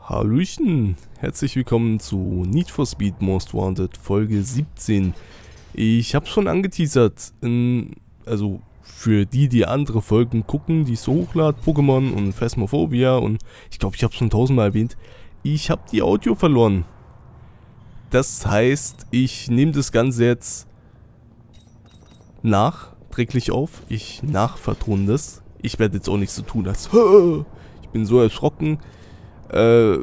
Hallöchen, herzlich willkommen zu Need for Speed Most Wanted Folge 17. Ich habe schon angeteasert, in, also für die, die andere Folgen gucken, die ich so hochlade, Pokémon und Phasmophobia und ich glaube, ich habe schon tausendmal erwähnt, ich habe die Audio verloren. Das heißt, ich nehme das Ganze jetzt nachträglich auf. Ich nachvertone das. Ich werde jetzt auch nicht so tun, als ich bin so erschrocken. Äh,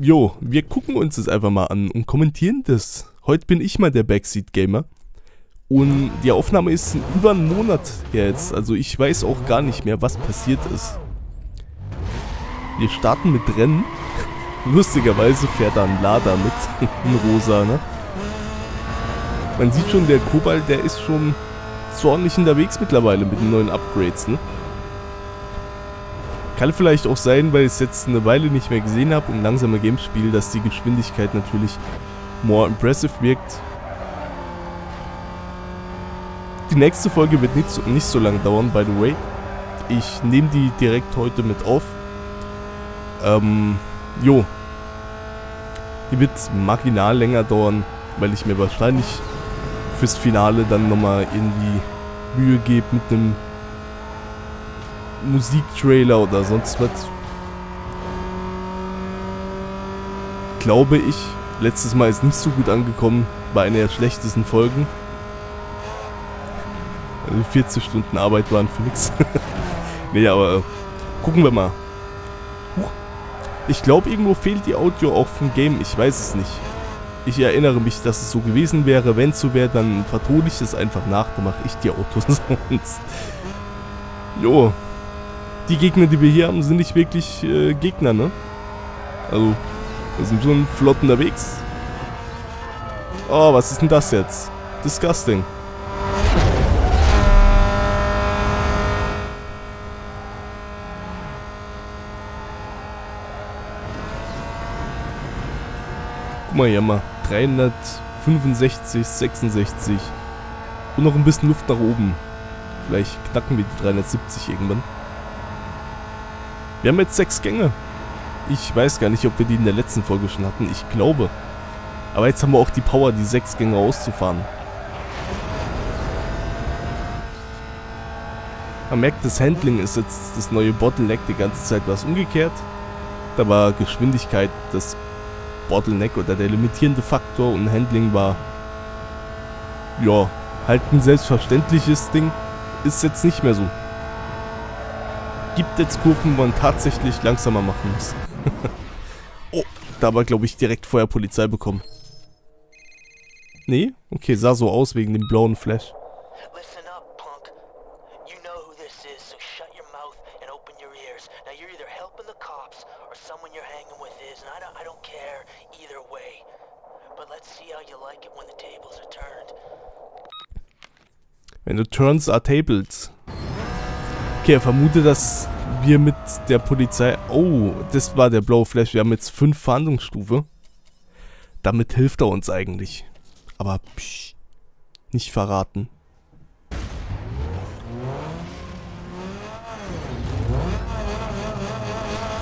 jo, wir gucken uns das einfach mal an und kommentieren das. Heute bin ich mal der Backseat Gamer. Und die Aufnahme ist über einen Monat jetzt. Also ich weiß auch gar nicht mehr, was passiert ist. Wir starten mit Rennen. Lustigerweise fährt da ein Lader mit. ein rosa, ne? Man sieht schon, der Kobalt, der ist schon zornig unterwegs mittlerweile mit den neuen Upgrades, ne? Kann vielleicht auch sein, weil ich es jetzt eine Weile nicht mehr gesehen habe und langsame Games spiele, dass die Geschwindigkeit natürlich more impressive wirkt. Die nächste Folge wird nicht so, nicht so lang dauern, by the way. Ich nehme die direkt heute mit auf. Ähm, jo. Die wird marginal länger dauern, weil ich mir wahrscheinlich fürs Finale dann nochmal irgendwie Mühe gebe mit einem Musiktrailer oder sonst was. Glaube ich. Letztes Mal ist nicht so gut angekommen. Bei einer der schlechtesten Folgen. Also 40 Stunden Arbeit waren für nichts. nee, aber gucken wir mal. Huch. Ich glaube, irgendwo fehlt die Audio auch vom Game. Ich weiß es nicht. Ich erinnere mich, dass es so gewesen wäre. Wenn es so wäre, dann vertone ich es einfach nach. Dann mache ich die Autos sonst. Jo. Die Gegner, die wir hier haben, sind nicht wirklich äh, Gegner, ne? Also, wir sind schon flott unterwegs. Oh, was ist denn das jetzt? Disgusting. Mal hier mal. 365, 66. Und noch ein bisschen Luft nach oben. Vielleicht knacken wir die 370 irgendwann. Wir haben jetzt sechs Gänge. Ich weiß gar nicht, ob wir die in der letzten Folge schon hatten. Ich glaube. Aber jetzt haben wir auch die Power, die sechs Gänge auszufahren. Man merkt, das Handling ist jetzt das neue Bottleneck die ganze Zeit was umgekehrt. Da war Geschwindigkeit das Bottleneck oder der limitierende Faktor und Handling war ja, halt ein selbstverständliches Ding. Ist jetzt nicht mehr so. Gibt jetzt Kurven, wo man tatsächlich langsamer machen muss. oh, da war glaube ich direkt vorher Polizei bekommen. Nee? Okay, sah so aus wegen dem blauen Flash. Listen up, punk. You know who this is, so shut your mouth and open your ears. Now you're either helping the cops or someone you're hanging with is, and I don't, I don't care either way. But let's see how you like it when the tables are turned. Wenn du turns are tables. Okay, er vermutet, dass wir mit der Polizei... Oh, das war der blaue Flash. Wir haben jetzt fünf Fahndungsstufe. Damit hilft er uns eigentlich. Aber psch, nicht verraten.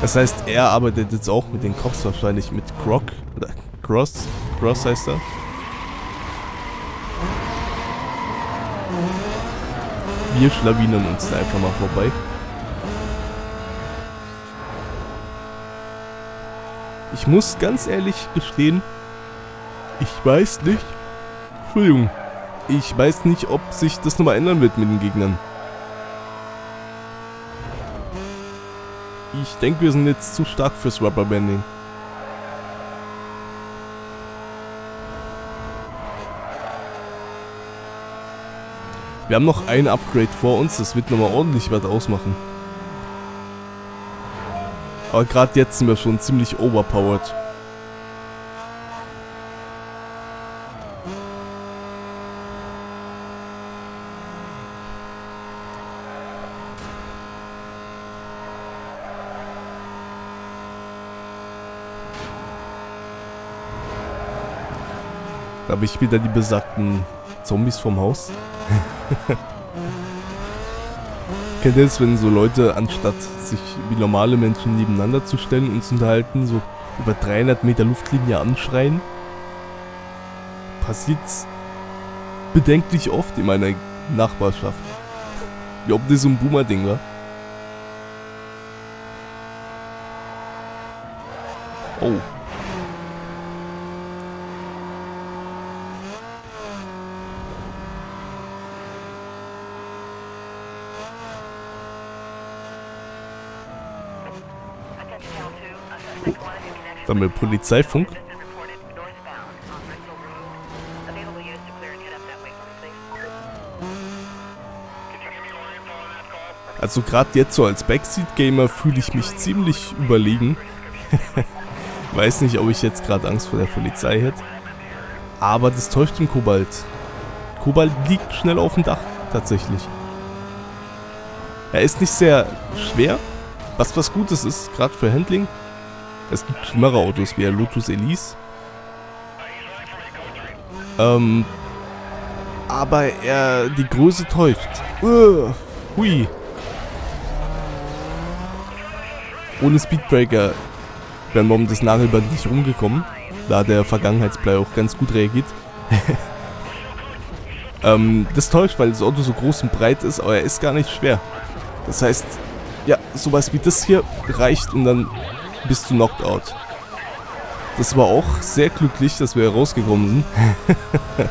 Das heißt, er arbeitet jetzt auch mit den Cops wahrscheinlich mit Grog. Oder Cross. Cross heißt er. Wir schlawinern uns da einfach mal vorbei. Ich muss ganz ehrlich gestehen, ich weiß nicht. Entschuldigung. Ich weiß nicht, ob sich das nochmal ändern wird mit den Gegnern. Ich denke, wir sind jetzt zu stark fürs Rubberbanding. Wir haben noch ein Upgrade vor uns, das wird nochmal ordentlich was ausmachen. Aber gerade jetzt sind wir schon ziemlich overpowered. Da habe ich wieder die besagten Zombies vom Haus. Kennt ihr es, wenn so Leute, anstatt sich wie normale Menschen nebeneinander zu stellen und zu unterhalten, so über 300 Meter Luftlinie anschreien? Passiert's bedenklich oft in meiner Nachbarschaft. Wie ob das so ein Boomer-Ding war. Oh. Mit Polizeifunk. Also gerade jetzt so als Backseat-Gamer fühle ich mich ziemlich überlegen. Weiß nicht, ob ich jetzt gerade Angst vor der Polizei hätte. Aber das täuscht den Kobalt. Kobalt liegt schnell auf dem Dach, tatsächlich. Er ist nicht sehr schwer, was was Gutes ist, gerade für Handling. Es gibt schlimmere Autos wie der Lotus Elise. Ähm, aber er, die Größe täuscht. Uh, hui. Ohne Speedbreaker wären wir um das Nagelband nicht rumgekommen, da der Vergangenheitsblei auch ganz gut reagiert. ähm, das täuscht, weil das Auto so groß und breit ist, aber er ist gar nicht schwer. Das heißt, ja, sowas wie das hier reicht und dann bist du knocked out. Das war auch sehr glücklich, dass wir rausgekommen sind.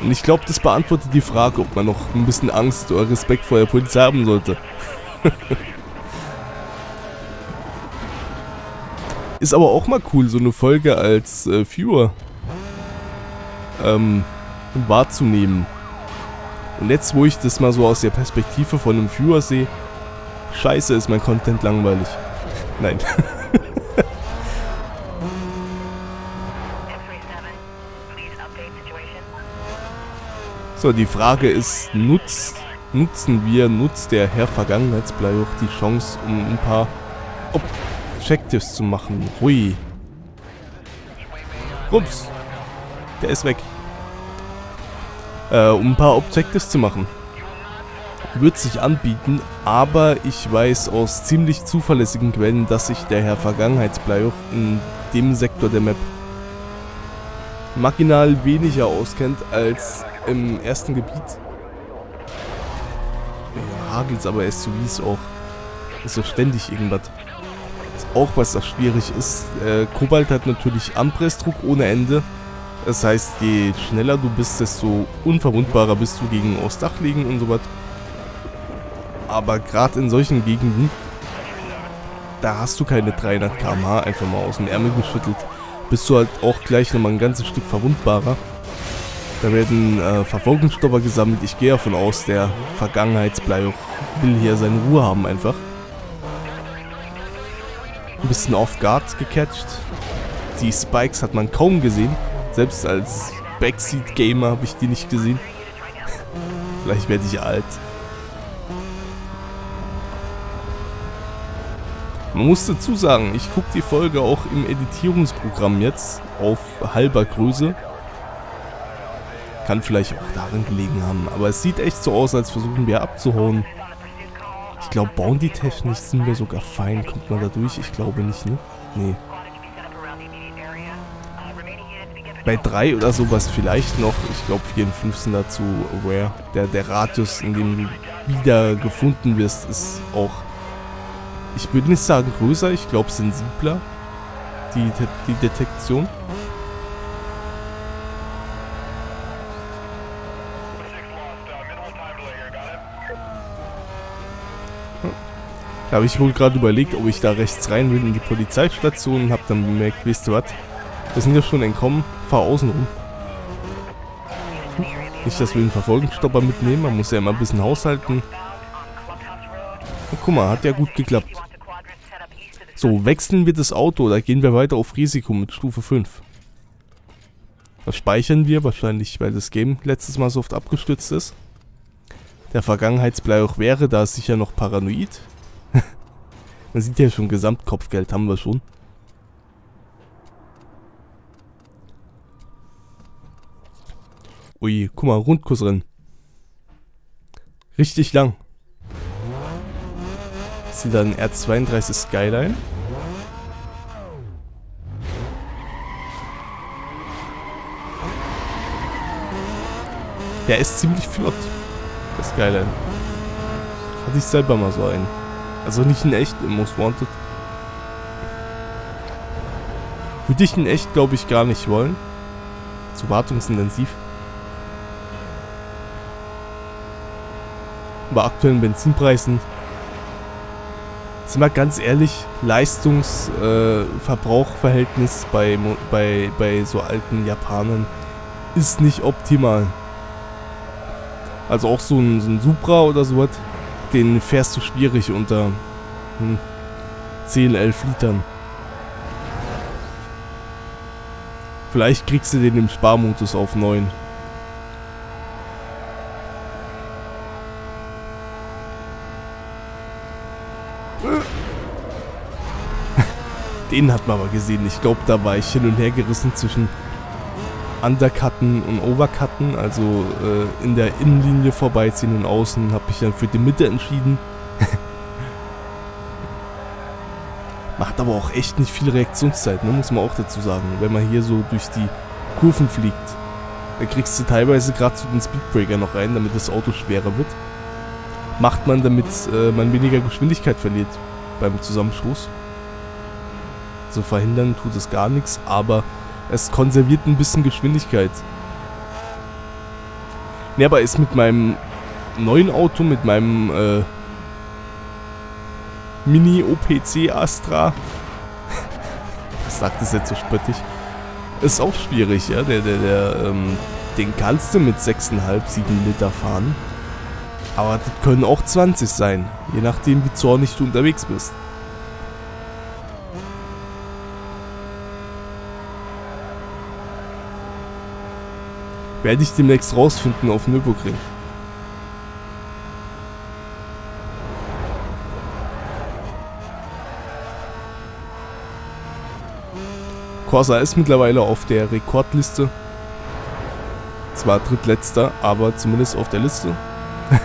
Und ich glaube, das beantwortet die Frage, ob man noch ein bisschen Angst oder Respekt vor der Polizei haben sollte. Ist aber auch mal cool, so eine Folge als äh, Viewer ähm, wahrzunehmen. Und jetzt, wo ich das mal so aus der Perspektive von einem Viewer sehe, scheiße ist mein Content langweilig. Nein. so, die Frage ist, nutzt, nutzen wir, nutzt der Herr Vergangenheitsblei auch die Chance, um ein paar Objectives zu machen? Hui. Ups. Der ist weg äh, um ein paar Objectives zu machen. Wird sich anbieten, aber ich weiß aus ziemlich zuverlässigen Quellen, dass sich der Herr Vergangenheitsblei auch in dem Sektor der Map marginal weniger auskennt als im ersten Gebiet. Ja, hagelt's aber SUVs auch. Ist ja ständig irgendwas. Ist auch was, das schwierig ist. Äh, Kobalt hat natürlich Anpressdruck ohne Ende. Das heißt, je schneller du bist, desto unverwundbarer bist du gegen aufs Dach liegen und so was. Aber gerade in solchen Gegenden, da hast du keine 300 km/h einfach mal aus dem Ärmel geschüttelt. Bist du halt auch gleich nochmal ein ganzes Stück verwundbarer. Da werden äh, Verfolgungsstopper gesammelt. Ich gehe davon aus, der Vergangenheitsblei will hier seine Ruhe haben einfach. Ein bisschen off guard gecatcht. Die Spikes hat man kaum gesehen. Selbst als Backseat-Gamer habe ich die nicht gesehen. Vielleicht werde ich alt. Man muss dazu sagen, ich gucke die Folge auch im Editierungsprogramm jetzt auf halber Größe. Kann vielleicht auch darin gelegen haben, aber es sieht echt so aus, als versuchen wir abzuhauen. Ich glaube, Bounty-technisch sind wir sogar fein. Kommt man da durch? Ich glaube nicht, ne? Nee. Bei 3 oder sowas vielleicht noch. Ich glaube 4 und 5 sind dazu aware. Der, der Radius, in dem du wieder gefunden wirst, ist auch, ich würde nicht sagen größer, ich glaube sensibler, die, die Detektion. Da habe ich wohl gerade überlegt, ob ich da rechts rein will in die Polizeistation und habe dann bemerkt, weißt du was, wir sind ja schon entkommen. Fahr außen rum. Nicht, dass wir einen Verfolgungsstopper mitnehmen. Man muss ja immer ein bisschen haushalten. Und guck mal, hat ja gut geklappt. So, wechseln wir das Auto. Da gehen wir weiter auf Risiko mit Stufe 5. Das speichern wir wahrscheinlich, weil das Game letztes Mal so oft abgestürzt ist. Der Vergangenheitsblei auch wäre da sicher noch paranoid. Man sieht ja schon, Gesamtkopfgeld haben wir schon. Ui, guck mal, Rundkursrennen. Richtig lang. Ist hier dann R32 Skyline? Der ist ziemlich flott, der Skyline. Hatte ich selber mal so einen. Also nicht in echt im Most Wanted. Würde ich in echt, glaube ich, gar nicht wollen. Zu wartungsintensiv. Bei aktuellen Benzinpreisen sind wir ganz ehrlich, Leistungs-Verbrauch-Verhältnis äh, bei, bei, bei so alten Japanern ist nicht optimal. Also auch so ein, so ein Supra oder sowas, den fährst du schwierig unter hm, 10, 11 Litern. Vielleicht kriegst du den im Sparmodus auf 9. Den hat man aber gesehen. Ich glaube, da war ich hin und her gerissen zwischen Undercutten und Overcutten. Also äh, in der Innenlinie vorbeiziehen und außen habe ich dann für die Mitte entschieden. Macht aber auch echt nicht viel Reaktionszeit, ne? muss man auch dazu sagen. Wenn man hier so durch die Kurven fliegt, da kriegst du teilweise gerade so den Speedbreaker noch rein, damit das Auto schwerer wird. Macht man, damit äh, man weniger Geschwindigkeit verliert beim Zusammenstoß. So verhindern tut es gar nichts, aber es konserviert ein bisschen Geschwindigkeit. Ne, aber ist mit meinem neuen Auto, mit meinem äh, Mini OPC Astra, was sagt das jetzt so spöttisch, ist auch schwierig, ja. Der, der, der, ähm, den kannst du mit 6,5, 7 Liter fahren. Aber das können auch 20 sein, je nachdem wie zornig du unterwegs bist. Werde ich demnächst rausfinden auf Nürburgring. Corsa ist mittlerweile auf der Rekordliste. Zwar drittletzter, aber zumindest auf der Liste.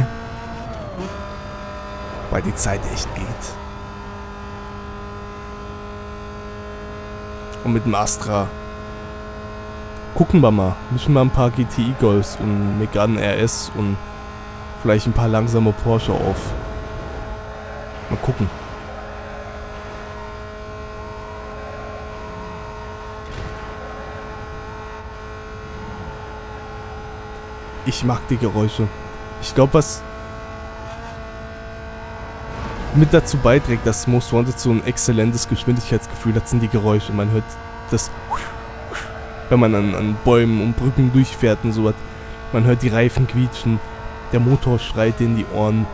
Weil die Zeit echt geht. Und mit dem Astra gucken wir mal. Mischen wir ein paar GTI Golfs und Megane RS und vielleicht ein paar langsame Porsche auf. Mal gucken. Ich mag die Geräusche. Ich glaube, was mit dazu beiträgt, dass Most Wanted so ein exzellentes Geschwindigkeitsgefühl hat, sind die Geräusche. Man hört das wenn man an, an Bäumen und Brücken durchfährt und sowas. Man hört die Reifen quietschen, der Motor schreit in die Ohren.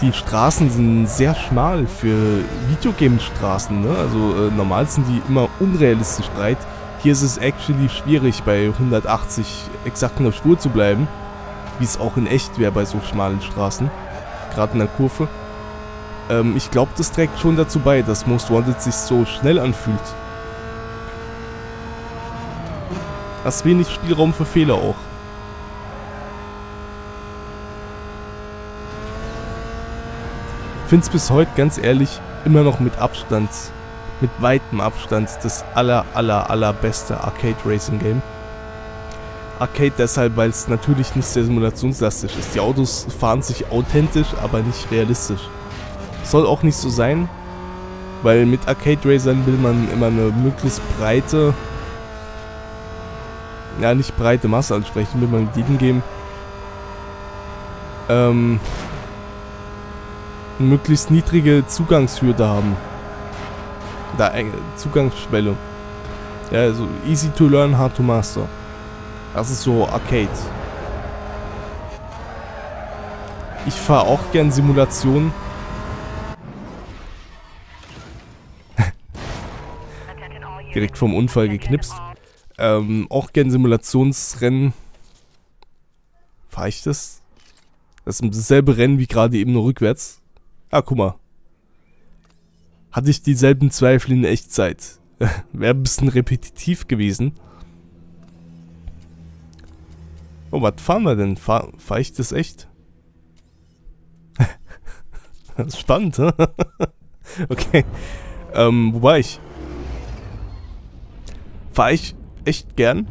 Die Straßen sind sehr schmal für Videogame-Straßen, ne? Also äh, normal sind die immer unrealistisch breit. Hier ist es actually schwierig, bei 180 exakt in der Spur zu bleiben. Wie es auch in echt wäre bei so schmalen Straßen. Gerade in der Kurve. Ähm, ich glaube, das trägt schon dazu bei, dass Most Wanted sich so schnell anfühlt. Hast wenig Spielraum für Fehler auch. Find's bis heute ganz ehrlich immer noch mit Abstand, mit weitem Abstand das aller aller allerbeste Arcade Racing Game. Arcade deshalb, weil es natürlich nicht sehr simulationslastig ist. Die Autos fahren sich authentisch, aber nicht realistisch. Soll auch nicht so sein, weil mit Arcade Racern will man immer eine möglichst breite ja, nicht breite Masse ansprechen, will man jedem geben. Ähm, möglichst niedrige Zugangshürde haben. Da, äh, Zugangsschwelle. Ja, also easy to learn, hard to master. Das ist so Arcade. Ich fahre auch gern Simulationen. Direkt vom Unfall geknipst. Ähm, auch gern Simulationsrennen. Fahre ich das? Das ist dasselbe Rennen wie gerade eben nur rückwärts. Ah, guck mal. Hatte ich dieselben Zweifel in Echtzeit. Wäre ein bisschen repetitiv gewesen. Oh, was fahren wir denn? Fahr, fahr ich das echt? das ist spannend, hä? okay. Ähm, wo war ich? Fahre ich echt gern.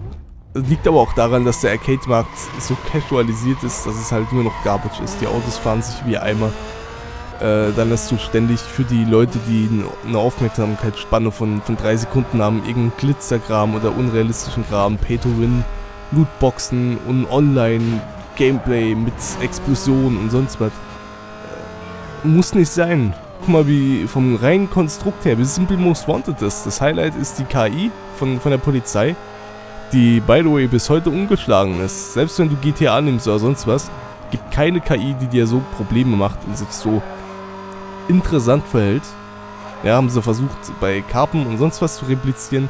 Liegt aber auch daran, dass der Arcade-Markt so casualisiert ist, dass es halt nur noch Garbage ist. Die Autos fahren sich wie Eimer. Äh, dann hast du ständig für die Leute, die eine Aufmerksamkeitsspanne von, von drei Sekunden haben, irgendeinen Glitzerkram oder unrealistischen Kram, Pay-to-Win, Lootboxen und Online-Gameplay mit Explosionen und sonst was. Äh, muss nicht sein. Guck mal, wie vom reinen Konstrukt her, wie Simple Most Wanted ist. Das Highlight ist die KI von, von der Polizei die, by the way, bis heute ungeschlagen ist. Selbst wenn du GTA nimmst oder sonst was, gibt keine KI, die dir so Probleme macht und sich so interessant verhält. Ja, haben sie versucht bei Karpen und sonst was zu replizieren.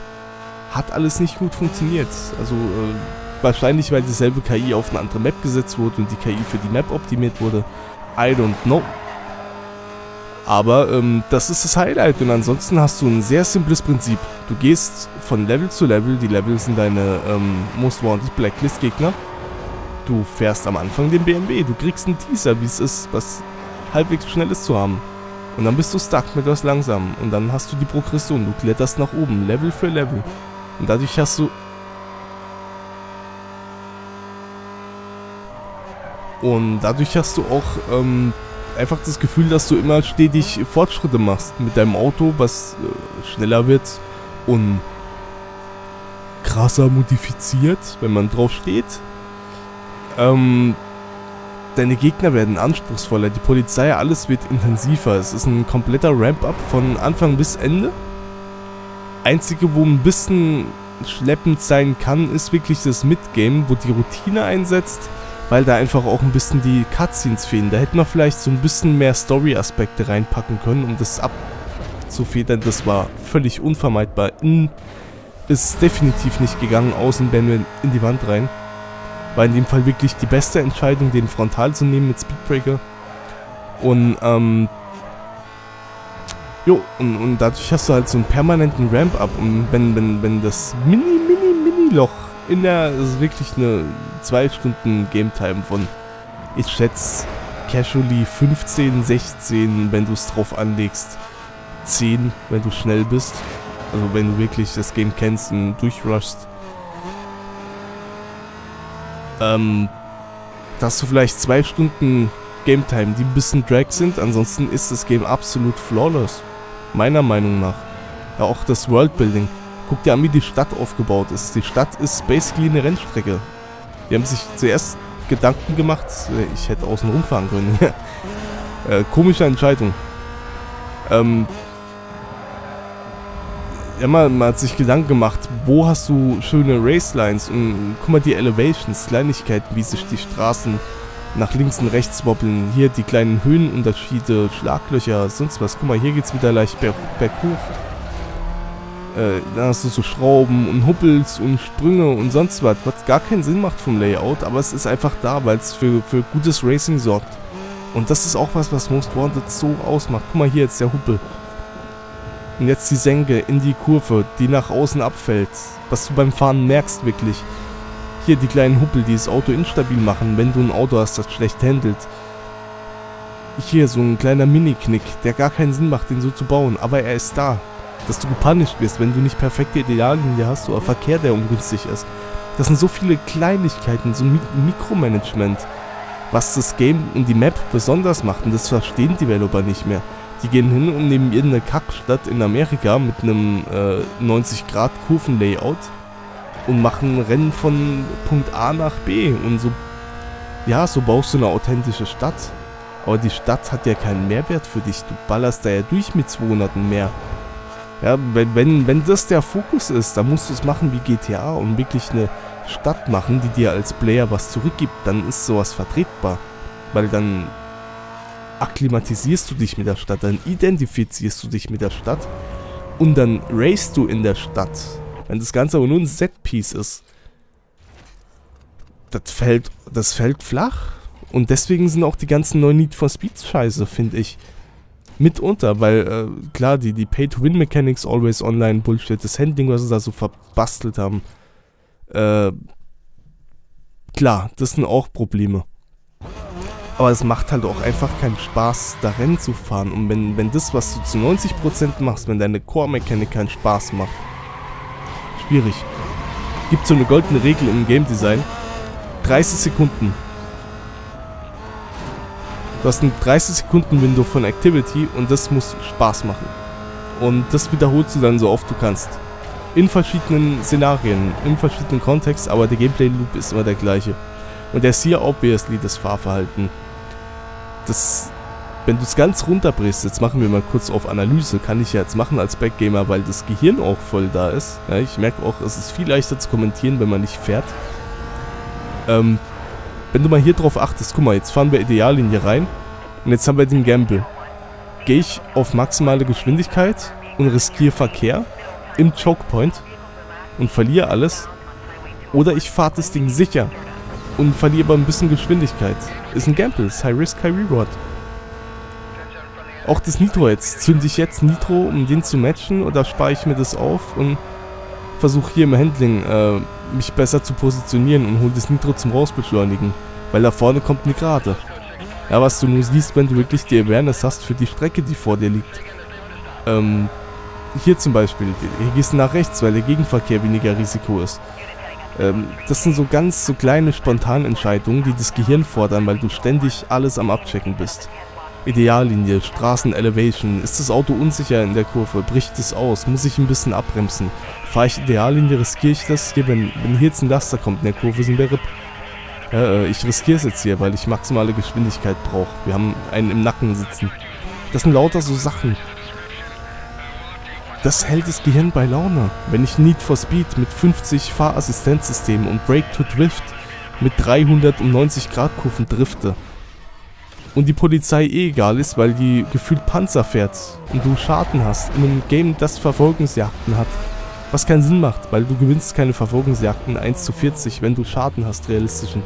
Hat alles nicht gut funktioniert. Also äh, wahrscheinlich, weil dieselbe KI auf eine andere Map gesetzt wurde und die KI für die Map optimiert wurde. I don't know. Aber ähm, das ist das Highlight und ansonsten hast du ein sehr simples Prinzip. Du gehst von Level zu Level, die Level sind deine ähm, Most Wanted Blacklist Gegner. Du fährst am Anfang den BMW, du kriegst einen Teaser, wie es ist, was halbwegs schnell ist zu haben. Und dann bist du stuck mit was langsam und dann hast du die Progression, du kletterst nach oben, Level für Level. Und dadurch hast du... Und dadurch hast du auch ähm, einfach das Gefühl, dass du immer stetig Fortschritte machst mit deinem Auto, was äh, schneller wird und krasser modifiziert, wenn man drauf steht. Ähm, deine Gegner werden anspruchsvoller, die Polizei, alles wird intensiver. Es ist ein kompletter Ramp-up von Anfang bis Ende. Einzige, wo ein bisschen schleppend sein kann, ist wirklich das Midgame, wo die Routine einsetzt weil da einfach auch ein bisschen die Cutscenes fehlen. Da hätte man vielleicht so ein bisschen mehr Story-Aspekte reinpacken können, um das abzufedern. Das war völlig unvermeidbar. In ist definitiv nicht gegangen, außen Ben in die Wand rein. War in dem Fall wirklich die beste Entscheidung, den frontal zu nehmen mit Speedbreaker. Und, ähm, jo, und, und dadurch hast du halt so einen permanenten Ramp-up. Und wenn, wenn, wenn das mini, mini, mini Loch in der, das ist wirklich eine 2 Stunden Game Time von, ich schätze, casually 15, 16, wenn du es drauf anlegst. 10, wenn du schnell bist. Also wenn du wirklich das Game kennst und durchrushst. Ähm, da hast du vielleicht 2 Stunden Game Time, die ein bisschen drag sind. Ansonsten ist das Game absolut flawless. Meiner Meinung nach. Ja, auch das Worldbuilding. Guck dir an, wie die Stadt aufgebaut ist. Die Stadt ist basically eine Rennstrecke. Die haben sich zuerst Gedanken gemacht, ich hätte außen rumfahren können. äh, komische Entscheidung. Ähm, ja, man, man, hat sich Gedanken gemacht, wo hast du schöne Racelines und guck mal die Elevations, Kleinigkeiten, wie sich die Straßen nach links und rechts wobbeln. Hier die kleinen Höhenunterschiede, Schlaglöcher, sonst was. Guck mal, hier geht's wieder leicht berg, berghoch. Äh, dann hast du so Schrauben und Huppels und Sprünge und sonst was, was gar keinen Sinn macht vom Layout, aber es ist einfach da, weil es für, für gutes Racing sorgt. Und das ist auch was, was Most Wanted so ausmacht. Guck mal hier jetzt der Huppel. Und jetzt die Senke in die Kurve, die nach außen abfällt. Was du beim Fahren merkst wirklich. Hier die kleinen Huppel, die das Auto instabil machen, wenn du ein Auto hast, das schlecht handelt. Hier so ein kleiner Mini-Knick, der gar keinen Sinn macht, den so zu bauen, aber er ist da dass du gepunished wirst, wenn du nicht perfekte Ideallinie hast oder Verkehr, der ungünstig ist. Das sind so viele Kleinigkeiten, so Mik Mikromanagement, was das Game und die Map besonders macht. Und das verstehen Developer nicht mehr. Die gehen hin und nehmen irgendeine Kackstadt in Amerika mit einem äh, 90-Grad-Kurven-Layout und machen Rennen von Punkt A nach B. Und so, ja, so baust du eine authentische Stadt. Aber die Stadt hat ja keinen Mehrwert für dich. Du ballerst da ja durch mit 200 mehr. Ja, wenn, wenn, wenn das der Fokus ist, dann musst du es machen wie GTA und wirklich eine Stadt machen, die dir als Player was zurückgibt, dann ist sowas vertretbar. Weil dann akklimatisierst du dich mit der Stadt, dann identifizierst du dich mit der Stadt und dann racest du in der Stadt. Wenn das Ganze aber nur ein Set-Piece ist, das fällt, das fällt flach. Und deswegen sind auch die ganzen neuen Need for Speed scheiße, finde ich. Mitunter, weil äh, klar, die, die Pay-to-Win-Mechanics, Always Online, Bullshit, das Handling, was sie da so verbastelt haben, äh, klar, das sind auch Probleme. Aber es macht halt auch einfach keinen Spaß, da Rennen zu fahren. Und wenn, wenn das, was du zu 90% machst, wenn deine Core-Mechanik keinen Spaß macht, schwierig. Gibt so eine goldene Regel im Game Design. 30 Sekunden. Du hast ein 30 Sekunden Window von Activity und das muss Spaß machen. Und das wiederholst du dann so oft du kannst. In verschiedenen Szenarien, in verschiedenen Kontexten, aber der Gameplay-Loop ist immer der gleiche. Und der ist hier obviously das Fahrverhalten. Das, wenn du es ganz runterbrichst, jetzt machen wir mal kurz auf Analyse, kann ich ja jetzt machen als Backgamer, weil das Gehirn auch voll da ist. Ja, ich merke auch, es ist viel leichter zu kommentieren, wenn man nicht fährt. Ähm, wenn du mal hier drauf achtest, guck mal, jetzt fahren wir Ideallinie rein und jetzt haben wir den Gamble. Gehe ich auf maximale Geschwindigkeit und riskiere Verkehr im Chokepoint und verliere alles. Oder ich fahre das Ding sicher und verliere aber ein bisschen Geschwindigkeit. Ist ein Gamble, ist High Risk, High Reward. Auch das Nitro jetzt. Zünde ich jetzt Nitro, um den zu matchen oder spare ich mir das auf und versuche hier im Handling äh, mich besser zu positionieren und hole das Nitro zum Rausbeschleunigen. Weil da vorne kommt eine Gerade. Ja, was du nur siehst, wenn du wirklich die Awareness hast für die Strecke, die vor dir liegt. Ähm, hier zum Beispiel, hier gehst du nach rechts, weil der Gegenverkehr weniger Risiko ist. Ähm, das sind so ganz so kleine spontane Entscheidungen, die das Gehirn fordern, weil du ständig alles am Abchecken bist. Ideallinie, Straßen-Elevation, ist das Auto unsicher in der Kurve, bricht es aus, muss ich ein bisschen abbremsen. Fahre ich Ideallinie, riskiere ich das? Hier, wenn, wenn hier jetzt ein Laster kommt in der Kurve, sind wir RIP. Ja, äh, ich riskiere es jetzt hier, weil ich maximale Geschwindigkeit brauche. Wir haben einen im Nacken sitzen. Das sind lauter so Sachen. Das hält das Gehirn bei Laune. Wenn ich Need for Speed mit 50 Fahrassistenzsystemen und Brake to Drift mit 390 Grad Kurven drifte und die Polizei eh egal ist, weil die gefühlt Panzer fährt und du Schaden hast in einem Game, das Verfolgungsjagden hat. Was keinen Sinn macht, weil du gewinnst keine Verfolgungsjagden 1 zu 40, wenn du Schaden hast, realistischen.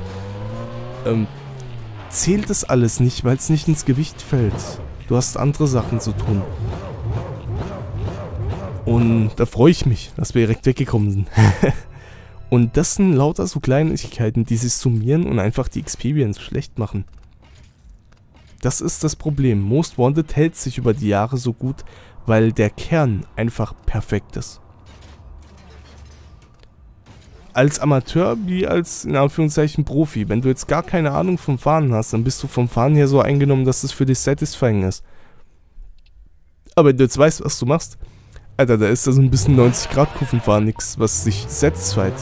Ähm, zählt das alles nicht, weil es nicht ins Gewicht fällt. Du hast andere Sachen zu tun. Und da freue ich mich, dass wir direkt weggekommen sind. und das sind lauter so Kleinigkeiten, die sich summieren und einfach die Experience schlecht machen. Das ist das Problem. Most Wanted hält sich über die Jahre so gut, weil der Kern einfach perfekt ist. Als Amateur wie als in Anführungszeichen Profi. Wenn du jetzt gar keine Ahnung vom Fahren hast, dann bist du vom Fahren her so eingenommen, dass es für dich satisfying ist. Aber wenn du jetzt weißt, was du machst, Alter, da ist da so ein bisschen 90 Grad Kurvenfahren nichts, was sich satisfied.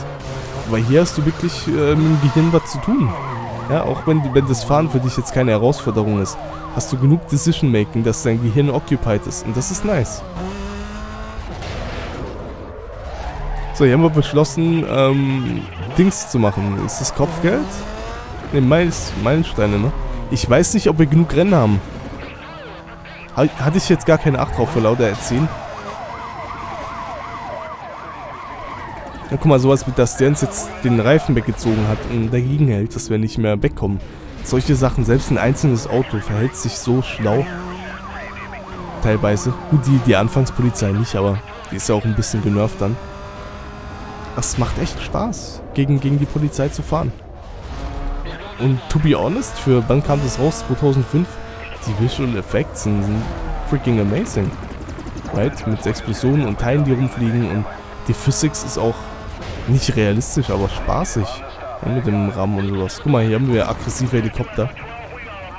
Aber hier hast du wirklich äh, mit dem Gehirn was zu tun. Ja, auch wenn, wenn das Fahren für dich jetzt keine Herausforderung ist, hast du genug Decision Making, dass dein Gehirn occupied ist. Und das ist nice. So, hier haben wir beschlossen, ähm, Dings zu machen. Ist das Kopfgeld? Ne, Meilensteine, ne? Ich weiß nicht, ob wir genug Rennen haben. Hatte ich jetzt gar keine Acht drauf vor lauter Erzählen. Ja, guck mal, sowas wie der uns jetzt den Reifen weggezogen hat und dagegen hält, dass wir nicht mehr wegkommen. Solche Sachen, selbst ein einzelnes Auto verhält sich so schlau. Teilweise. Gut, die, die Anfangspolizei nicht, aber die ist ja auch ein bisschen genervt dann. Das macht echt Spaß, gegen, gegen die Polizei zu fahren. Und to be honest, für wann kam das raus? 2005? Die Visual Effects sind, sind freaking amazing. Right? Mit Explosionen und Teilen, die rumfliegen und die Physics ist auch nicht realistisch, aber spaßig. Ja, mit dem Rahmen und sowas. Guck mal, hier haben wir aggressive Helikopter.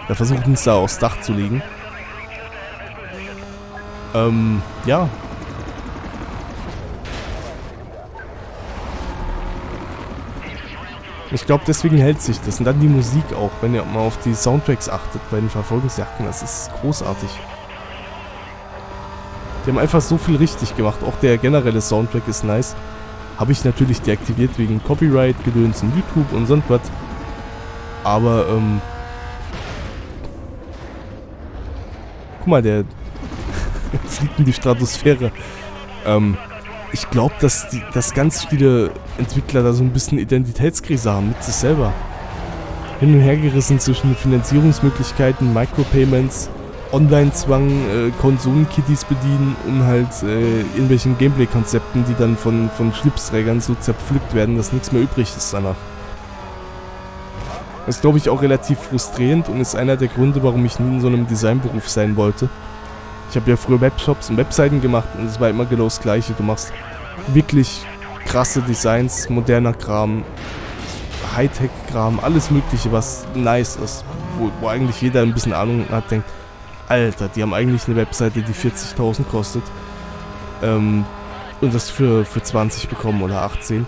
Der versucht uns da aufs Dach zu legen. Ähm, ja. Ich glaube, deswegen hält sich das. Und dann die Musik auch, wenn ihr mal auf die Soundtracks achtet bei den Verfolgungsjagden. Das ist großartig. Die haben einfach so viel richtig gemacht. Auch der generelle Soundtrack ist nice. Habe ich natürlich deaktiviert wegen Copyright, Gedöns in YouTube und sonst was. Aber, ähm... Guck mal, der fliegt in die Stratosphäre. Ähm, ich glaube, dass, dass ganz viele Entwickler da so ein bisschen Identitätskrise haben mit sich selber. Hin und her gerissen zwischen Finanzierungsmöglichkeiten, Micropayments, Online-Zwang, äh, Konsolen-Kitties bedienen und halt äh, irgendwelchen Gameplay-Konzepten, die dann von, von Schlipsträgern so zerpflückt werden, dass nichts mehr übrig ist danach. Das ist, glaube ich, auch relativ frustrierend und ist einer der Gründe, warum ich nie in so einem Designberuf sein wollte. Ich habe ja früher Webshops und Webseiten gemacht und es war immer genau das Gleiche. Du machst wirklich krasse Designs, moderner Kram, Hightech-Kram, alles Mögliche, was nice ist. Wo, wo eigentlich jeder ein bisschen Ahnung hat, denkt, Alter, die haben eigentlich eine Webseite, die 40.000 kostet. Ähm, und das für, für 20 bekommen oder 18.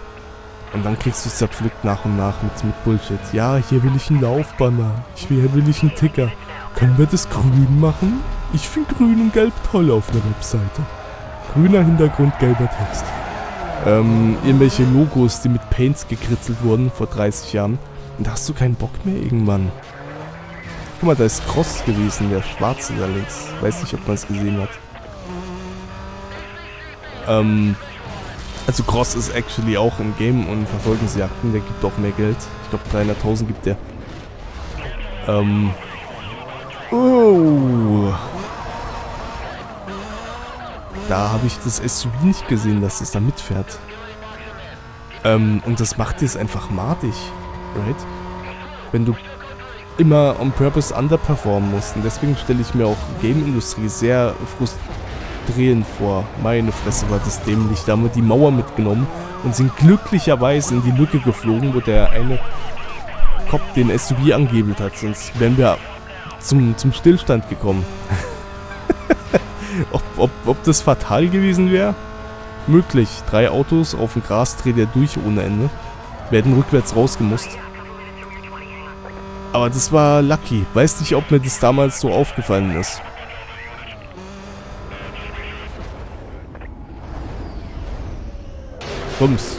Und dann kriegst du es zerpflückt nach und nach mit, mit Bullshit. Ja, hier will ich einen Laufbanner. Hier will ich einen Ticker. Können wir das grün machen? Ich finde grün und gelb toll auf der Webseite. Grüner Hintergrund, gelber Text. Ähm, irgendwelche Logos, die mit Paints gekritzelt wurden vor 30 Jahren. Und da hast du keinen Bock mehr irgendwann. Guck mal, da ist Cross gewesen, der schwarze da links. Weiß nicht, ob man es gesehen hat. Ähm, also Cross ist actually auch im Game und Verfolgungsjagden, der gibt auch mehr Geld. Ich glaube 300.000 gibt der. Ähm. Oh. Da habe ich das SUV nicht gesehen, dass es da mitfährt. Ähm, und das macht es einfach madig, right? Wenn du immer on purpose underperformen musst. Und deswegen stelle ich mir auch Game-Industrie sehr frustrierend vor. Meine Fresse war das dämlich. Da haben wir die Mauer mitgenommen und sind glücklicherweise in die Lücke geflogen, wo der eine Kopf den SUV angebelt hat. Sonst wären wir zum, zum Stillstand gekommen. ob, ob, ob das fatal gewesen wäre? Möglich. Drei Autos auf dem Gras dreht er durch ohne Ende. Werden rückwärts rausgemusst. Aber das war lucky. Weiß nicht, ob mir das damals so aufgefallen ist. Bums.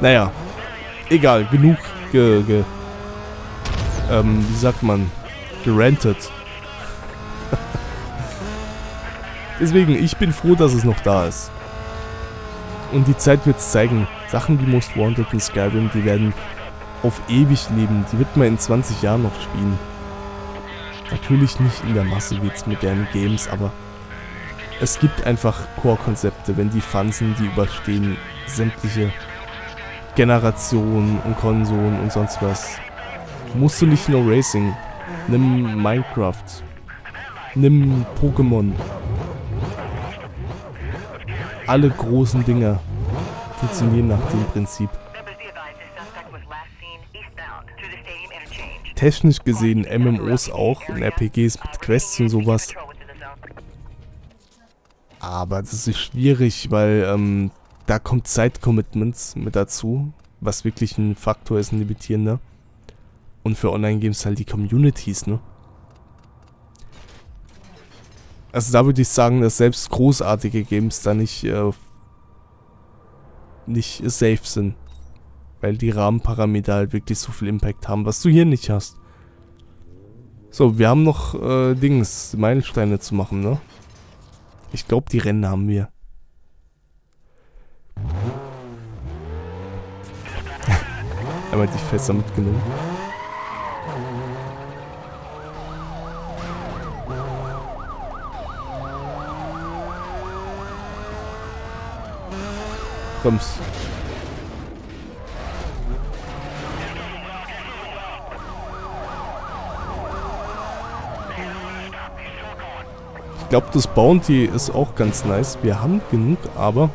Naja. Egal, genug ge... ge ähm, wie sagt man? Gerantet. Deswegen, ich bin froh, dass es noch da ist. Und die Zeit wird zeigen. Sachen wie Most Wanted und Skyrim, die werden auf ewig leben. Die wird man in 20 Jahren noch spielen. Natürlich nicht in der Masse wie jetzt modernen Games, aber es gibt einfach Core-Konzepte. Wenn die fun die überstehen sämtliche Generationen und Konsolen und sonst was. Musst du nicht nur Racing. Nimm Minecraft. Nimm Pokémon. Alle großen Dinge funktionieren nach dem Prinzip. Technisch gesehen MMOs auch, in RPGs mit Quests und sowas. Aber das ist schwierig, weil ähm, da kommt Zeitcommitments mit dazu, was wirklich ein Faktor ist, ein limitierender. Und für Online-Games halt die Communities, ne? Also da würde ich sagen, dass selbst großartige Games da nicht, äh, nicht safe sind. Weil die Rahmenparameter halt wirklich so viel Impact haben, was du hier nicht hast. So, wir haben noch äh, Dings, Meilensteine zu machen, ne? Ich glaube, die Rennen haben wir. Einmal die Fässer mitgenommen. Kommst. Glaube, das Bounty ist auch ganz nice. Wir haben genug, aber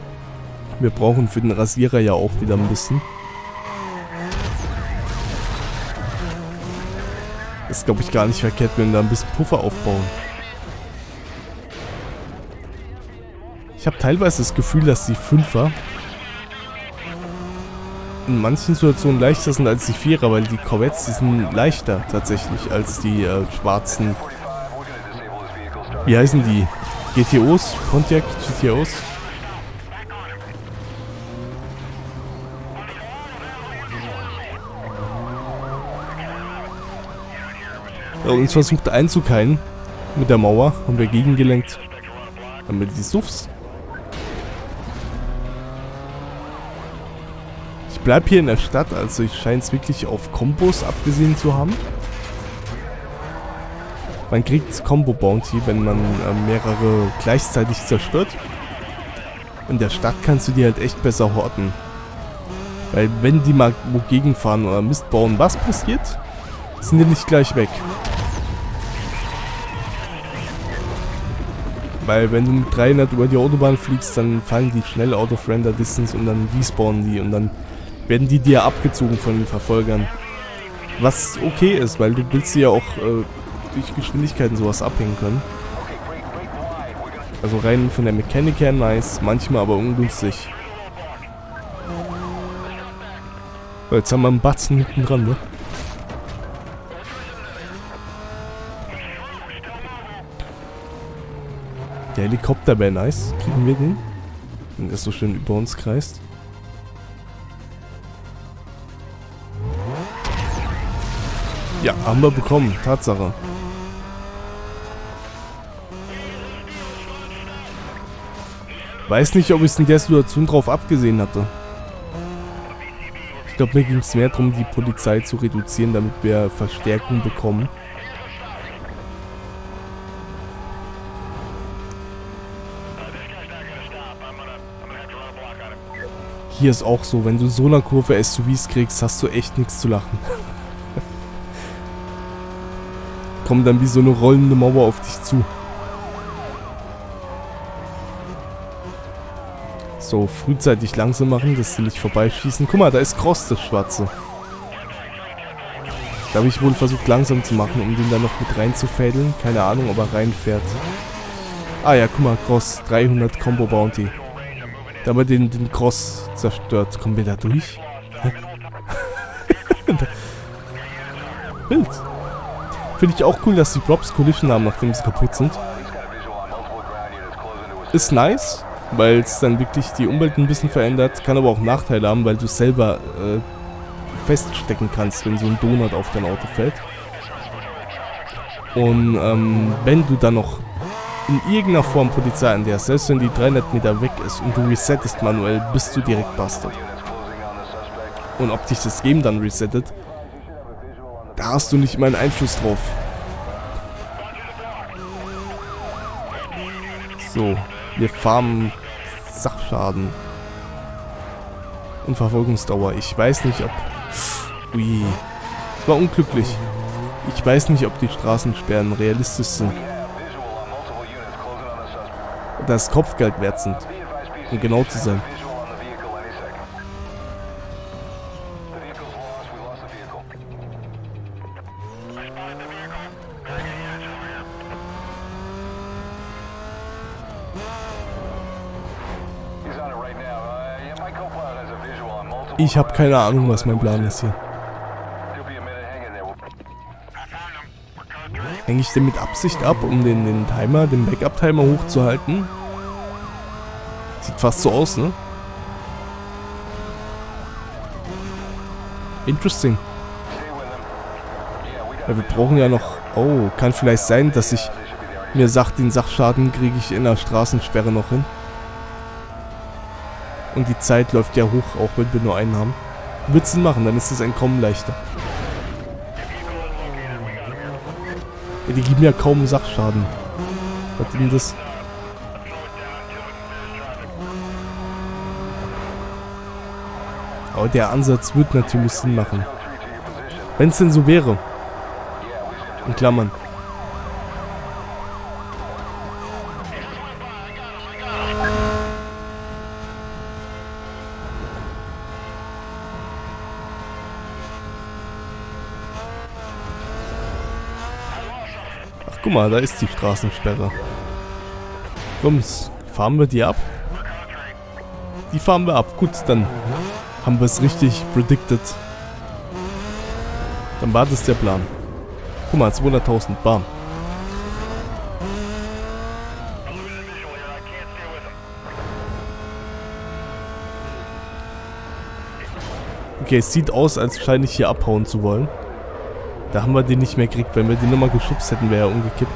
wir brauchen für den Rasierer ja auch wieder ein bisschen. Ist, glaube ich, gar nicht verkehrt, wenn wir da ein bisschen Puffer aufbauen. Ich habe teilweise das Gefühl, dass die Fünfer in manchen Situationen leichter sind als die Vierer, weil die Corvettes, die sind leichter tatsächlich als die äh, schwarzen wie heißen die? GTOs? Pontiac GTOs? Ja, uns versucht einzukeilen mit der Mauer, haben wir gegengelenkt. Wir die Suffs. Ich bleib hier in der Stadt, also ich scheine es wirklich auf Kombos abgesehen zu haben. Man kriegt Combo Bounty, wenn man äh, mehrere gleichzeitig zerstört. In der Stadt kannst du die halt echt besser horten. Weil wenn die mal wogegen fahren oder Mist bauen, was passiert? Sind die nicht gleich weg. Weil wenn du mit 300 über die Autobahn fliegst, dann fallen die schnell out of render distance und dann respawnen die und dann werden die dir abgezogen von den Verfolgern. Was okay ist, weil du willst sie ja auch äh, durch Geschwindigkeiten sowas abhängen können. Also rein von der Mechanik her nice, manchmal aber ungünstig. Jetzt haben wir einen Batzen hinten dran, ne? Der Helikopter wäre nice. Kriegen wir den? Wenn er so schön über uns kreist. Ja, haben wir bekommen. Tatsache. Weiß nicht, ob ich es in der Situation drauf abgesehen hatte. Ich glaube, mir ging es mehr darum, die Polizei zu reduzieren, damit wir Verstärkung bekommen. Hier ist auch so, wenn du so eine Kurve SUVs kriegst, hast du echt nichts zu lachen. Kommen dann wie so eine rollende Mauer auf dich zu. So, frühzeitig langsam machen, dass sie nicht vorbeischießen. Guck mal, da ist Cross, das Schwarze. Da habe ich wohl versucht langsam zu machen, um den da noch mit reinzufädeln. Keine Ahnung, ob er reinfährt. Ah ja, guck mal, Cross, 300 Combo Bounty. Da haben wir den, den Cross zerstört. Kommen wir da durch? Wild. Finde ich auch cool, dass die Drops Collision haben, nachdem sie kaputt sind. Ist nice weil es dann wirklich die Umwelt ein bisschen verändert, kann aber auch Nachteile haben, weil du selber äh, feststecken kannst, wenn so ein Donut auf dein Auto fällt. Und ähm, wenn du dann noch in irgendeiner Form Polizei an der, selbst wenn die 300 Meter weg ist und du resettest manuell, bist du direkt bastard. Und ob dich das Game dann resettet, da hast du nicht mal einen Einfluss drauf. So, wir farmen Sachschaden. Und Verfolgungsdauer. Ich weiß nicht, ob... Ui. Es war unglücklich. Ich weiß nicht, ob die Straßensperren realistisch sind. Das Kopfgeld wert sind. Um genau zu sein. Ich habe keine Ahnung, was mein Plan ist hier. Hänge ich den mit Absicht ab, um den, den Timer, den Backup-Timer hochzuhalten? Sieht fast so aus, ne? Interesting. Ja, wir brauchen ja noch... Oh, kann vielleicht sein, dass ich mir sagt, den Sachschaden kriege ich in der Straßensperre noch hin. Und die Zeit läuft ja hoch, auch wenn wir nur einen haben. Wird Sinn machen, dann ist das Entkommen leichter. Ja, die geben ja kaum Sachschaden. Was ist denn das? Aber der Ansatz wird natürlich Sinn machen. Wenn es denn so wäre. In Klammern. Guck mal, da ist die Straßensperre. Komm's, fahren wir die ab? Die fahren wir ab. Gut, dann haben wir es richtig predicted. Dann war das der Plan. Guck mal, 200.000, bam. Okay, es sieht aus, als scheine ich hier abhauen zu wollen. Da haben wir den nicht mehr gekriegt. Wenn wir den nochmal geschubst hätten, wäre er umgekippt.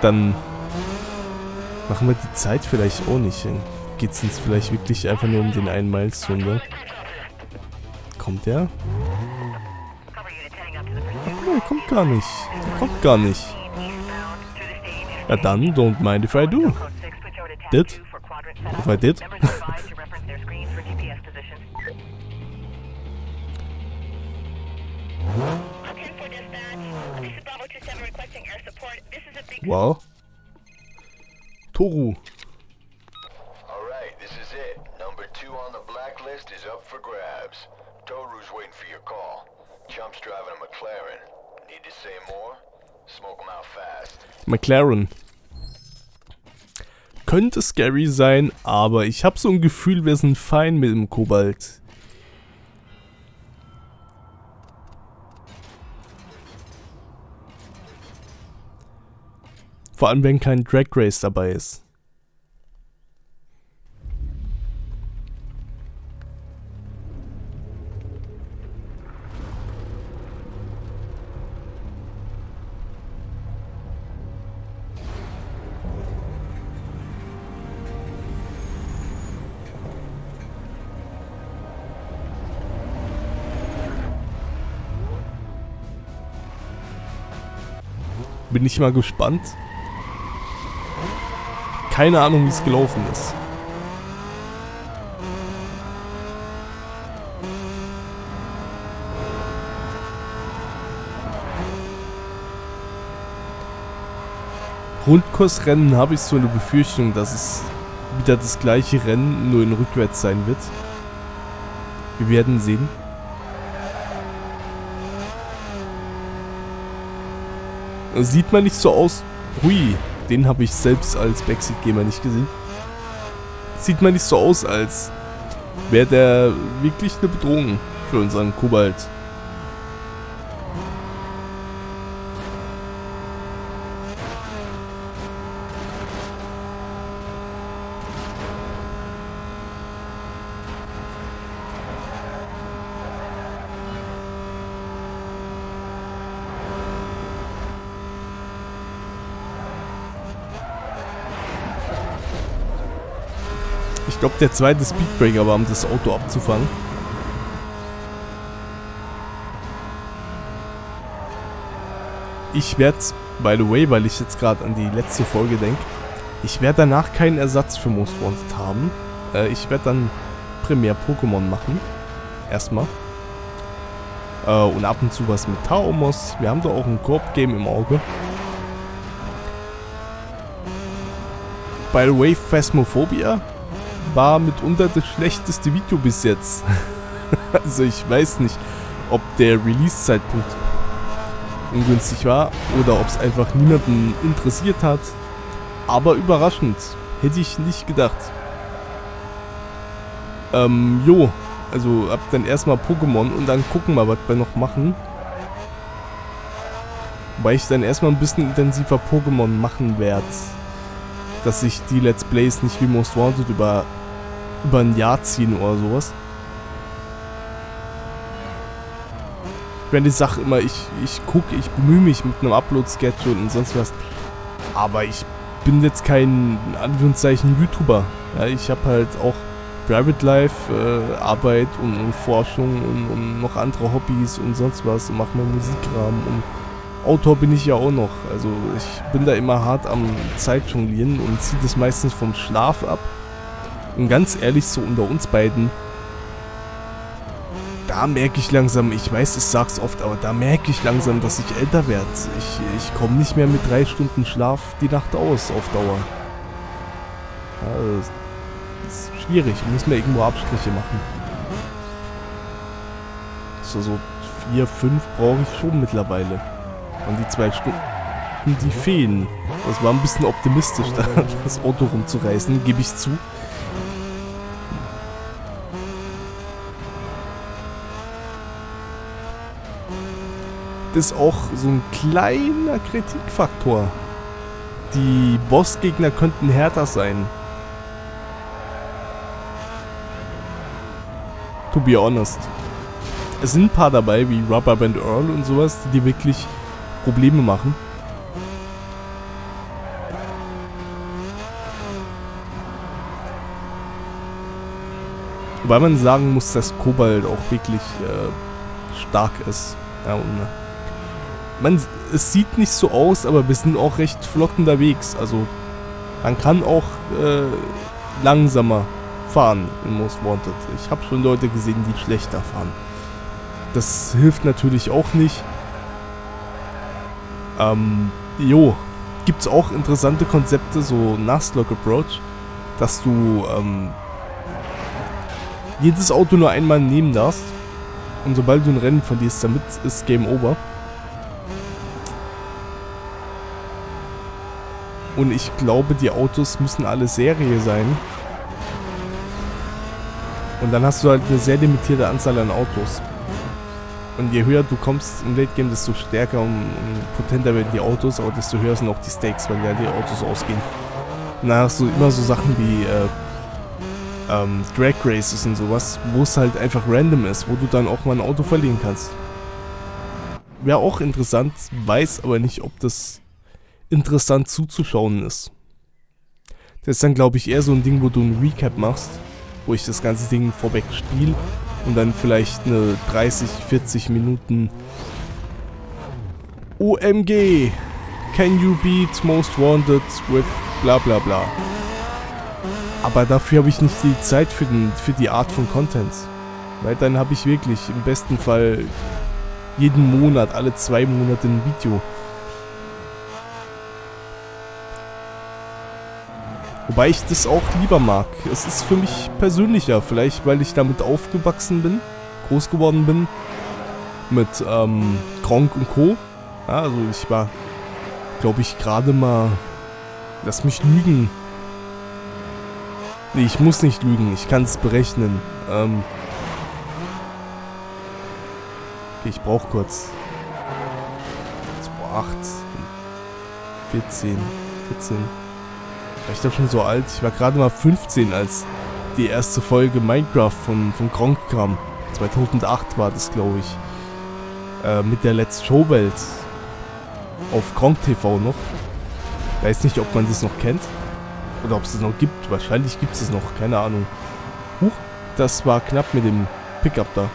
Dann machen wir die Zeit vielleicht auch nicht. Geht es uns vielleicht wirklich einfach nur um den einen Milestone, ne? Kommt der? Ach, der kommt gar nicht. Der kommt gar nicht. Ja dann, don't mind if I do. Did? If I did? Wow. Toru. Alright, this is it. Number two on the blacklist is up for grabs. Toru's waiting for your call. Chump's driving a McLaren. Need to say more? Smoke him out fast. McLaren. Könnte scary sein, aber ich habe so ein Gefühl, wir sind fein mit dem Kobalt. Vor allem, wenn kein Drag Race dabei ist. Bin ich mal gespannt. Keine Ahnung, wie es gelaufen ist. Rundkursrennen habe ich so eine Befürchtung, dass es wieder das gleiche Rennen nur in rückwärts sein wird. Wir werden sehen. Sieht man nicht so aus. Hui, den habe ich selbst als Backseat-Gamer nicht gesehen. Sieht man nicht so aus, als wäre der wirklich eine Bedrohung für unseren Kobalt. Glaube, der zweite Speedbreaker war, um das Auto abzufangen. Ich werde, by the way, weil ich jetzt gerade an die letzte Folge denke, ich werde danach keinen Ersatz für Most Wanted haben. Äh, ich werde dann primär Pokémon machen. Erstmal. Äh, und ab und zu was mit Taomos. Wir haben da auch ein Koop-Game im Auge. By the way, Phasmophobia war mitunter das schlechteste Video bis jetzt. also ich weiß nicht, ob der Release-Zeitpunkt ungünstig war oder ob es einfach niemanden interessiert hat. Aber überraschend. Hätte ich nicht gedacht. Ähm, jo. Also ab dann erstmal Pokémon und dann gucken wir, was wir noch machen. Weil ich dann erstmal ein bisschen intensiver Pokémon machen werde. Dass sich die Let's Plays nicht wie Most Wanted über, über ein Jahr ziehen oder sowas. Ich meine, die Sache immer, ich, ich gucke, ich bemühe mich mit einem Upload-Schedule und sonst was. Aber ich bin jetzt kein, in Anführungszeichen, YouTuber. Ja, ich habe halt auch Private Life, äh, Arbeit und, und Forschung und, und, noch andere Hobbys und sonst was und mache mal Musikrahmen und Autor bin ich ja auch noch. Also ich bin da immer hart am Zeitjonglieren und ziehe das meistens vom Schlaf ab. Und ganz ehrlich, so unter uns beiden, da merke ich langsam, ich weiß, ich sag's oft, aber da merke ich langsam, dass ich älter werde. Ich, ich komme nicht mehr mit drei Stunden Schlaf die Nacht aus auf Dauer. Ja, das ist schwierig, ich muss mir irgendwo Abstriche machen. So, so vier, fünf brauche ich schon mittlerweile. Und die zwei Stunden, die fehlen. Das war ein bisschen optimistisch, da das Auto rumzureißen, gebe ich zu. Ist auch so ein kleiner Kritikfaktor. Die Bossgegner könnten härter sein. To be honest. Es sind ein paar dabei, wie Rubberband Earl und sowas, die wirklich Probleme machen. Weil man sagen muss, dass Kobalt auch wirklich äh, stark ist. Ja, und, man, es sieht nicht so aus, aber wir sind auch recht flott unterwegs. Also man kann auch äh, langsamer fahren in Most Wanted. Ich habe schon Leute gesehen, die schlechter fahren. Das hilft natürlich auch nicht. Ähm, jo, es auch interessante Konzepte, so Nuzlocke Approach, dass du ähm, jedes Auto nur einmal nehmen darfst. Und sobald du ein Rennen verlierst, damit ist Game Over. Und ich glaube, die Autos müssen alle Serie sein. Und dann hast du halt eine sehr limitierte Anzahl an Autos. Und je höher du kommst im Late Game, desto stärker und, potenter werden die Autos, aber desto höher sind auch die Stakes, weil ja die Autos ausgehen. Und dann hast du immer so Sachen wie äh, ähm, Drag Races und sowas, wo es halt einfach random ist, wo du dann auch mal ein Auto verlieren kannst. Wäre auch interessant, weiß aber nicht, ob das interessant zuzuschauen ist. Das ist dann, glaube ich, eher so ein Ding, wo du ein Recap machst, wo ich das ganze Ding vorweg spiele und dann vielleicht eine 30, 40 Minuten OMG, can you beat Most Wanted with bla bla bla. Aber dafür habe ich nicht die Zeit für, den, für die Art von Contents. Weil dann habe ich wirklich im besten Fall jeden Monat, alle zwei Monate ein Video. Wobei ich das auch lieber mag. Es ist für mich persönlicher. Vielleicht, weil ich damit aufgewachsen bin, groß geworden bin. Mit ähm, Gronk und Co. Ja, also ich war, glaube ich, gerade mal... Lass mich lügen. Nee, ich muss nicht lügen. Ich kann es berechnen. Ähm... Okay, ich brauche kurz. 8, 14, 14 war ich doch schon so alt. Ich war gerade mal 15, als die erste Folge Minecraft von, von Gronk kam. 2008 war das, glaube ich. Äh, mit der Let's Show Welt. Auf Gronk TV noch. Weiß nicht, ob man das noch kennt. Oder ob es es noch gibt. Wahrscheinlich gibt es es noch. Keine Ahnung. Huch, das war knapp mit dem Pickup da.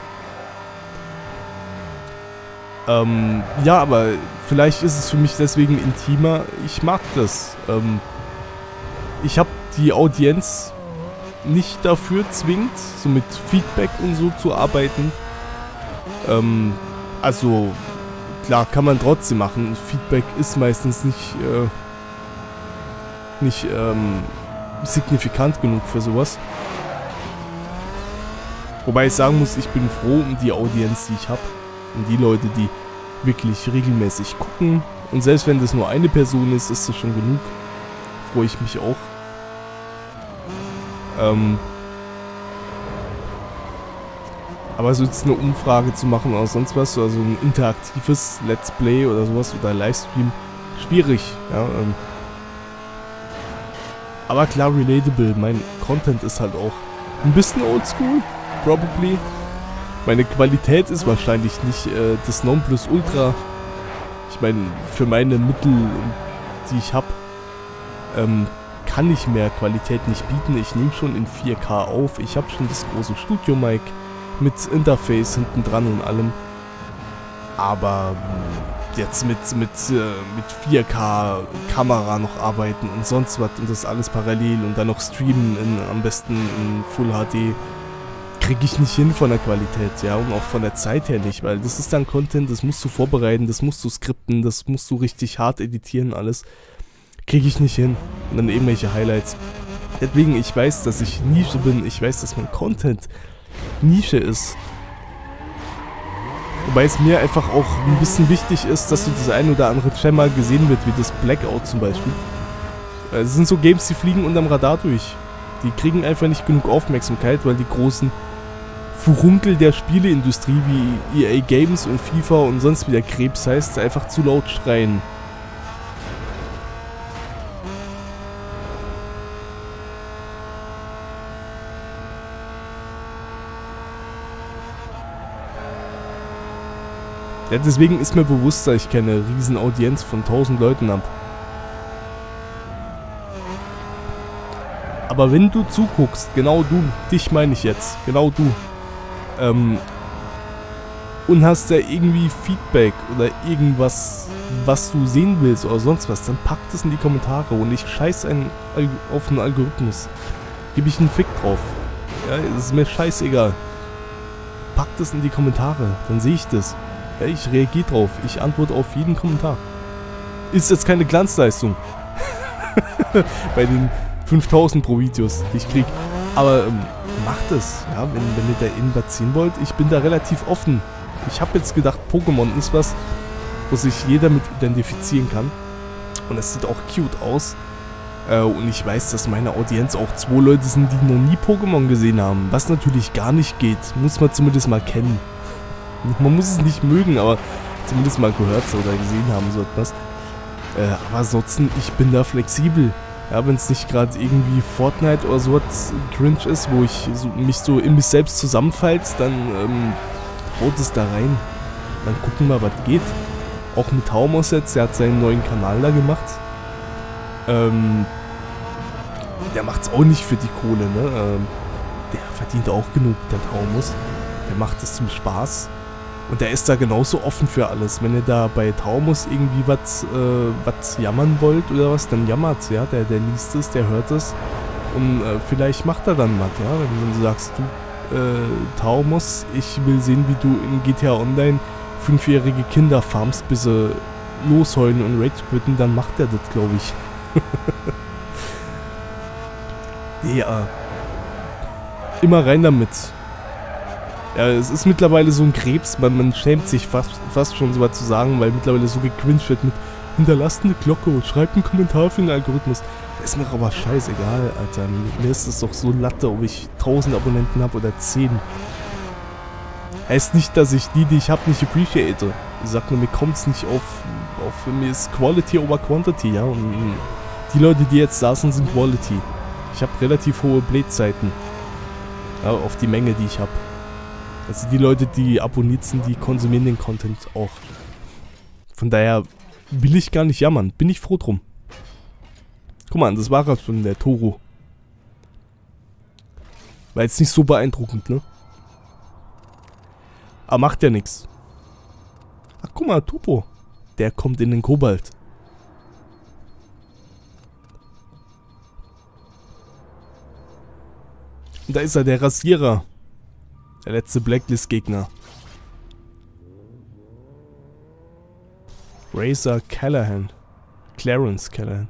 Ähm, ja, aber vielleicht ist es für mich deswegen intimer. Ich mag das. Ähm, ich habe die Audienz nicht dafür zwingt, so mit Feedback und so zu arbeiten. Ähm, also, klar, kann man trotzdem machen. Feedback ist meistens nicht, äh, nicht ähm, signifikant genug für sowas. Wobei ich sagen muss, ich bin froh um die Audienz, die ich habe. Und die Leute, die wirklich regelmäßig gucken. Und selbst wenn das nur eine Person ist, ist das schon genug freue ich mich auch. Ähm, aber so jetzt eine Umfrage zu machen oder sonst was, also ein interaktives Let's Play oder sowas oder Livestream, schwierig, ja. Ähm. Aber klar, relatable. Mein Content ist halt auch ein bisschen oldschool, probably. Meine Qualität ist wahrscheinlich nicht äh, das Nonplusultra. Ich meine, für meine Mittel, die ich habe, ähm, kann ich mehr Qualität nicht bieten. Ich nehme schon in 4K auf. Ich habe schon das große Studio-Mic mit Interface hinten dran und allem. Aber hm, jetzt mit, mit, äh, mit 4K Kamera noch arbeiten und sonst was und das alles parallel und dann noch streamen in, am besten in Full HD kriege ich nicht hin von der Qualität, ja, und auch von der Zeit her nicht, weil das ist dann Content, das musst du vorbereiten, das musst du skripten, das musst du richtig hart editieren alles kriege ich nicht hin. Und dann irgendwelche Highlights. Deswegen, ich weiß, dass ich Nische bin. Ich weiß, dass mein Content Nische ist. Wobei es mir einfach auch ein bisschen wichtig ist, dass so das ein oder andere Channel gesehen wird, wie das Blackout zum Beispiel. Es sind so Games, die fliegen unterm Radar durch. Die kriegen einfach nicht genug Aufmerksamkeit, weil die großen Furunkel der Spieleindustrie wie EA Games und FIFA und sonst wie der Krebs heißt, einfach zu laut schreien. Ja, deswegen ist mir bewusst, dass ich keine riesen Audienz von 1000 Leuten habe. Aber wenn du zuguckst, genau du, dich meine ich jetzt, genau du, ähm, und hast da irgendwie Feedback oder irgendwas, was du sehen willst oder sonst was, dann pack das in die Kommentare und ich scheiß einen, auf einen Algorithmus. Gebe ich einen Fick drauf. Ja, ist mir scheißegal. packt es in die Kommentare. Dann sehe ich das. Ich reagiere drauf. Ich antworte auf jeden Kommentar. Ist jetzt keine Glanzleistung. Bei den 5000 pro Videos, die ich krieg. Aber ähm, macht es. Ja, wenn, wenn ihr da irgendwas ziehen wollt. Ich bin da relativ offen. Ich habe jetzt gedacht, Pokémon ist was, wo sich jeder mit identifizieren kann. Und es sieht auch cute aus. Äh, und ich weiß, dass meine Audienz auch zwei Leute sind, die noch nie Pokémon gesehen haben. Was natürlich gar nicht geht. Muss man zumindest mal kennen. Man muss es nicht mögen, aber zumindest mal gehört oder gesehen haben, so etwas. Äh, aber ansonsten, ich bin da flexibel. Ja, wenn es nicht gerade irgendwie Fortnite oder so was cringe ist, wo ich so, mich so in mich selbst zusammenfällt, dann ähm, haut es da rein. Dann gucken wir, was geht. Auch mit Haumos jetzt, er hat seinen neuen Kanal da gemacht. Ähm, der macht's auch nicht für die Kohle, ne? Ähm, der verdient auch genug, der Taumos. Der macht es zum Spaß. Und der ist da genauso offen für alles. Wenn ihr da bei Taumos irgendwie was äh, jammern wollt oder was, dann jammert ja. Der, der liest es, der hört es. Und äh, vielleicht macht er dann was, ja. Wenn, du sagst, du, äh, Taumos, ich will sehen, wie du in GTA Online fünfjährige Kinder farmst, bis sie losheulen und Rage quitten, dann macht er das, glaube ich. ja. Immer rein damit. Ja, es ist mittlerweile so ein Krebs, man, man schämt sich fast, fast schon so was zu sagen, weil mittlerweile so gecringed wird mit hinterlasst eine Glocke und schreibt einen Kommentar für den Algorithmus. Ist mir aber scheißegal, Alter. Mir ist es doch so Latte, ob ich 1000 Abonnenten habe oder 10. Heißt nicht, dass ich die, die ich habe, nicht appreciate. Sag nur, mir kommt es nicht auf, auf, mir ist Quality over Quantity, ja. Und die Leute, die jetzt da sind, Quality. Ich habe relativ hohe Blähzeiten. Ja, auf die Menge, die ich habe. Also die Leute, die abonniert sind, die konsumieren den Content auch. Von daher will ich gar nicht jammern. Bin ich froh drum. Guck mal, das war gerade schon der Toro. War jetzt nicht so beeindruckend, ne? Aber macht ja nichts. Ach, guck mal, Tupo. Der kommt in den Kobalt. Und da ist er, der Rasierer. Der letzte Blacklist-Gegner. Razor Callahan. Clarence Callahan.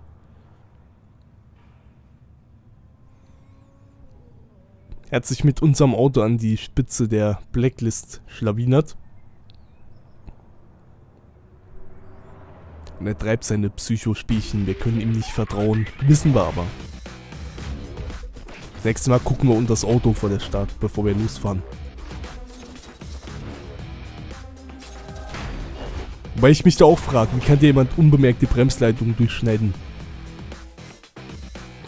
Er hat sich mit unserem Auto an die Spitze der Blacklist schlawinert. Und er treibt seine Psychospielchen. Wir können ihm nicht vertrauen. Wissen wir aber. Das nächste Mal gucken wir unter das Auto vor der Stadt, bevor wir losfahren. Weil ich mich da auch frage, wie kann dir jemand unbemerkt die Bremsleitung durchschneiden?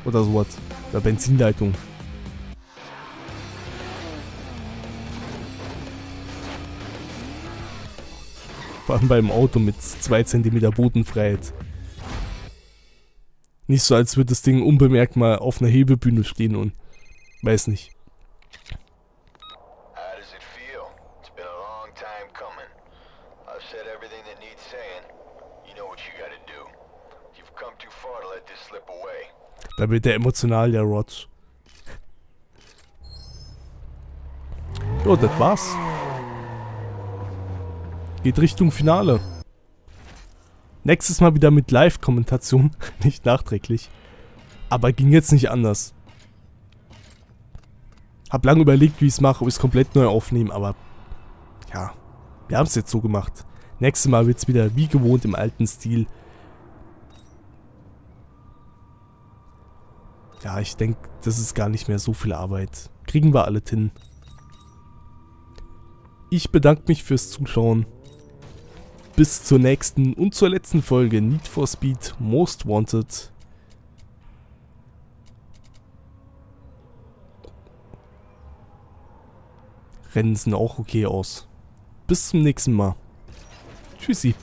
Oder sowas. Oder Benzinleitung. Vor allem beim Auto mit 2 cm Bodenfreiheit. Nicht so, als würde das Ding unbemerkt mal auf einer Hebebühne stehen und weiß nicht. Da wird der emotional, der Rod. Jo, das war's. Geht Richtung Finale. Nächstes Mal wieder mit Live-Kommentation, nicht nachträglich. Aber ging jetzt nicht anders. Hab lange überlegt, wie ich es mache, ob ich es komplett neu aufnehme, aber ja, wir haben es jetzt so gemacht. Nächstes Mal wird es wieder wie gewohnt im alten Stil. Ja, ich denke, das ist gar nicht mehr so viel Arbeit. Kriegen wir alle hin. Ich bedanke mich fürs Zuschauen. Bis zur nächsten und zur letzten Folge Need for Speed Most Wanted. Rennen sehen auch okay aus. Bis zum nächsten Mal. Tschüssi.